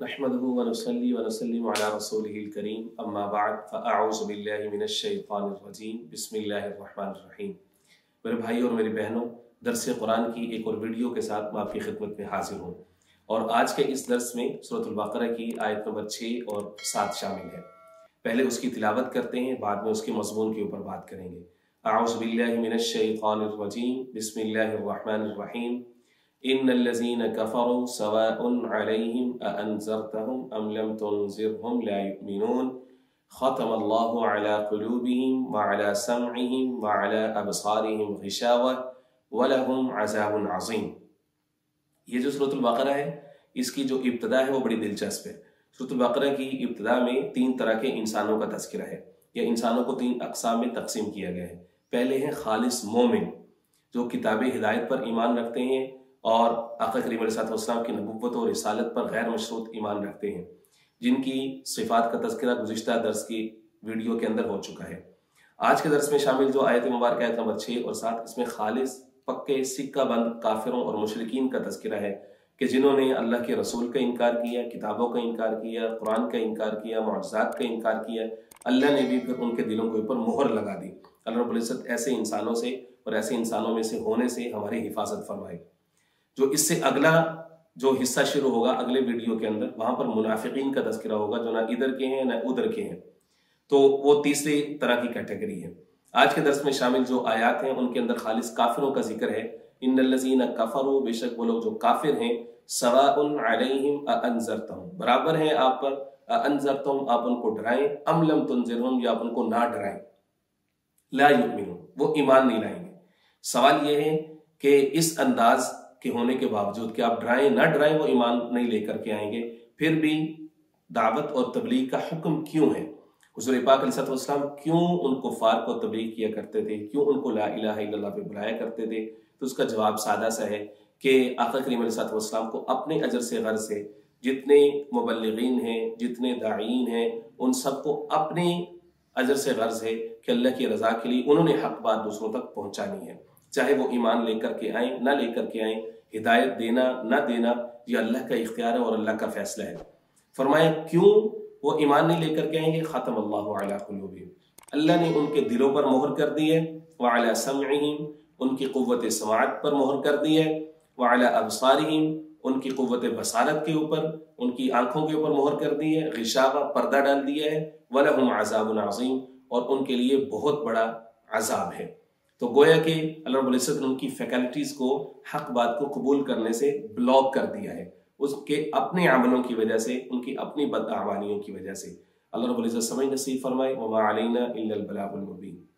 नहमदहु व नसल्ली अला रसूलिहिल करीम अम्मा बाद फ़अऊज़ु बिल्लाहि मिनश शैतानिर रजीम बिस्मिल्लाहिर रहमानिर रहीम मेरे भाई और मेरी बहनों, दरस कुरान की एक और वीडियो के साथ मैं आपकी खिदमत में हाजिर हूँ। और आज के इस दर्स में सूरतुल बकरा की आयत नंबर छः और सात शामिल है। पहले उसकी तिलावत करते हैं, बाद में उसके मजमून के ऊपर बात करेंगे। आउज़ बिल्लाहि ये जो सूरतुल बकरा है, इसकी जो इब्तदा है वो बड़ी दिलचस्प है। सूरतुल बकरा की इब्तदा में तीन तरह के इंसानों का तस्करा है। या इंसानों को तीन अकसाम में तकसीम किया गया है। पहले हैं खालिस मोमिन, जो किताब हिदायत पर ईमान रखते हैं। और आका करीम सलाम की नबूत और रसालत पर गैर मशरूत ईमान रखते हैं, जिनकी सिफात का तस्करा गुजशत दर्स की वीडियो के अंदर हो चुका है। आज के दर्स में शामिल जो आयत मुबारक आयत नंबर छः और सात, इसमें खालिस, पक्के सिक्का बंद काफिरों और मुशरकिन का तस्करा है कि जिन्होंने अल्लाह के रसूल का इनकार किया, किताबों का इनकार किया, कुरान का इनकार किया मुआजात का इनकार किया, अल्लाह ने भी फिर उनके दिलों के ऊपर मोहर लगा दी। अल्लाह रबुल्ज़त ऐसे इंसानों से और ऐसे इंसानों में से होने से हमारी हिफाजत फरमाए। जो इससे अगला जो हिस्सा शुरू होगा, अगले वीडियो के अंदर, वहाँ पर मुनाफिकीन का तस्करा होगा, जो ना इधर के हैं, ना उधर के हैं। तो वो तीसरी तरह की कैटेगरी है। आज के दर्स में शामिल जो आयात हैं, उनके अंदर खालिस काफिरों का ज़िक्र है। इन लजीन कफर हो बेशक वो लोग जो काफिर हैं, सवाउन बराबर है आप पर अनजरतम आप उनको डराएँ। अमलम तुनजिरहुम, या आप उनको ना डराएँ। ला युमिनु वो ईमान नहीं लाएँगे। सवाल ये है कि इस अंदाज के होने के बावजूद कि आप डराएँ ना डराएँ वो ईमान नहीं लेकर के आएँगे, फिर भी दावत और तबलीग का हुक्म क्यों है? हजूर पाक क्यों उनको फार को तबलीग किया करते थे? क्यों उनको ला इला पे बुलाया करते थे? तो उसका जवाब सादा सा है कि आका करीम को अपने अजर से गर्ज से जितने मुबलगिन हैं, जितने दाइन हैं, उन सबको अपने अजर से गर्ज है कि अल्लाह की रजा के लिए उन्होंने हक बात दूसरों तक पहुंचानी है। चाहे वो ईमान लेकर के आए, ना लेकर के आए, हिदायत देना, ना देना, ये अल्लाह का इख्तियार है और अल्लाह का फैसला है। फरमाया क्यों वो ईमान नहीं लेकर के आएँगे? ख़त्म अल्लाह अल्लाह ने उनके दिलों पर मोहर कर दी है। वाला समहीम उनकी क़वत समात पर मोहर कर दी है। वाला अबसारहीम, उनकी क़वत बसारत के ऊपर, उनकी आँखों के ऊपर मोहर कर दी है। गिशावा पर्दा डाल दिया है। वलहम आज़ाब नाजीम और उनके लिए बहुत बड़ा अजाब है। तो गोया के अल्लाह ने उनकी फैकल्टीज को, हक बात को कबूल करने से ब्लॉक कर दिया है। उसके अपने अमलों की वजह से, उनकी अपनी बदआवानियों की वजह से। अल्लाह रब्बुल समझ नसीब फरमाए, वमा अलैना इल्लल मुबीन।